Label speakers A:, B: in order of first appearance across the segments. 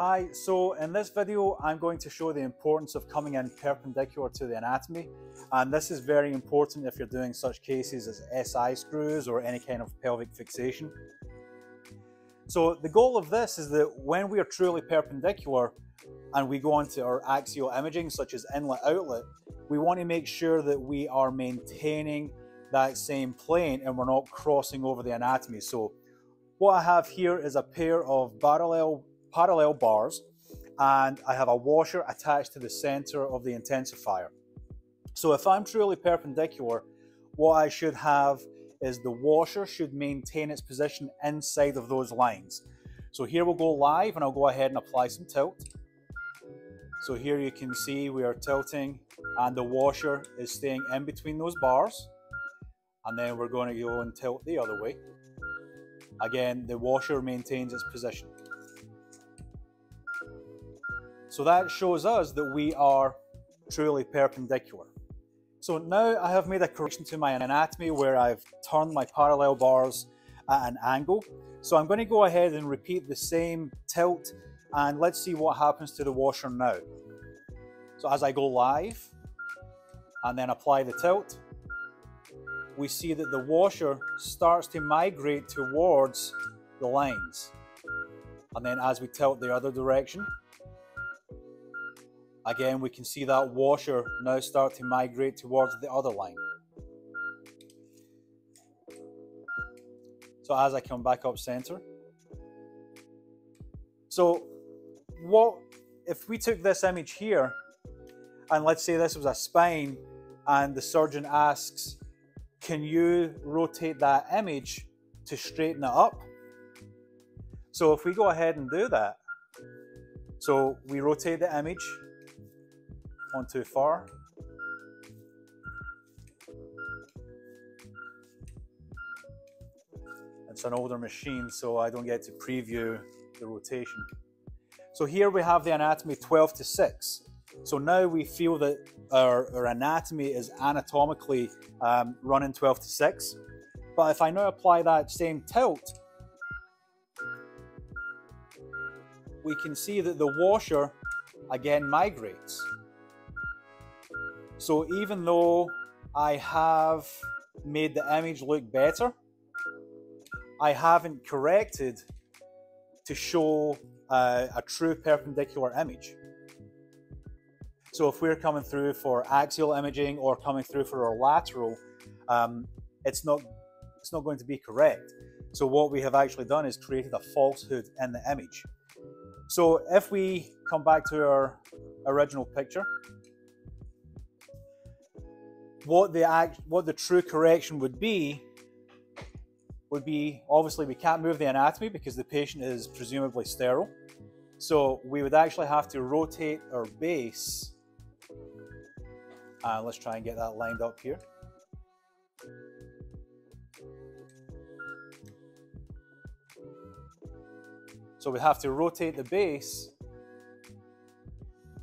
A: Hi, so in this video I'm going to show the importance of coming in perpendicular to the anatomy and this is very important if you're doing such cases as SI screws or any kind of pelvic fixation. So the goal of this is that when we are truly perpendicular and we go onto our axial imaging such as inlet outlet, we want to make sure that we are maintaining that same plane and we're not crossing over the anatomy. So what I have here is a pair of parallel parallel bars and I have a washer attached to the center of the intensifier. So if I'm truly perpendicular, what I should have is the washer should maintain its position inside of those lines. So here we'll go live and I'll go ahead and apply some tilt. So here you can see we are tilting and the washer is staying in between those bars. And then we're going to go and tilt the other way. Again, the washer maintains its position. So that shows us that we are truly perpendicular. So now I have made a correction to my anatomy where I've turned my parallel bars at an angle. So I'm going to go ahead and repeat the same tilt and let's see what happens to the washer now. So as I go live and then apply the tilt, we see that the washer starts to migrate towards the lines. And then as we tilt the other direction, Again, we can see that washer now start to migrate towards the other line. So as I come back up center. So what if we took this image here and let's say this was a spine and the surgeon asks, can you rotate that image to straighten it up? So if we go ahead and do that, so we rotate the image one too far. It's an older machine, so I don't get to preview the rotation. So here we have the anatomy 12 to 6. So now we feel that our, our anatomy is anatomically um, running 12 to 6. But if I now apply that same tilt, we can see that the washer again migrates. So even though I have made the image look better, I haven't corrected to show a, a true perpendicular image. So if we're coming through for axial imaging or coming through for our lateral, um, it's not it's not going to be correct. So what we have actually done is created a falsehood in the image. So if we come back to our original picture, what the act, what the true correction would be would be obviously we can't move the anatomy because the patient is presumably sterile. So we would actually have to rotate our base. And let's try and get that lined up here. So we have to rotate the base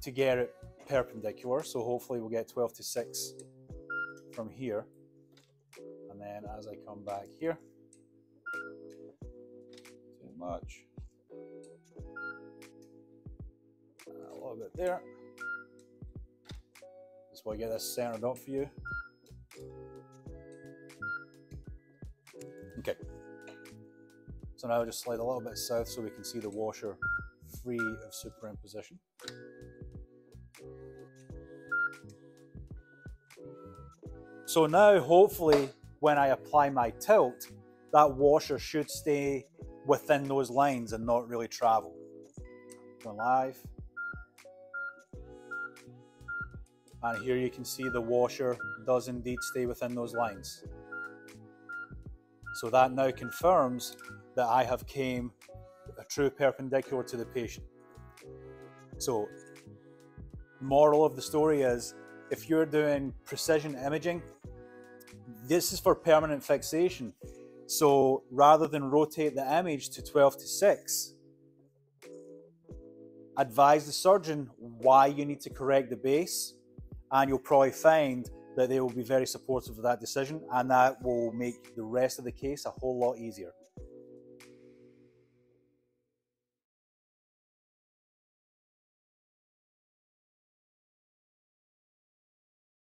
A: to get it perpendicular. So hopefully we'll get 12 to 6 from here. And then as I come back here, too much. A little bit there. Just want to get this centered up for you. Okay. So now I'll just slide a little bit south so we can see the washer free of superimposition. So now hopefully when I apply my tilt, that washer should stay within those lines and not really travel. Going live. And here you can see the washer does indeed stay within those lines. So that now confirms that I have came a true perpendicular to the patient. So moral of the story is if you're doing precision imaging this is for permanent fixation. So rather than rotate the image to 12 to 6, advise the surgeon why you need to correct the base, and you'll probably find that they will be very supportive of that decision, and that will make the rest of the case a whole lot easier.